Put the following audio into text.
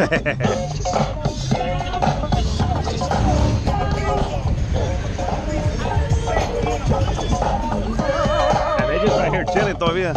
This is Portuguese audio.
And they just right here chilling todavía.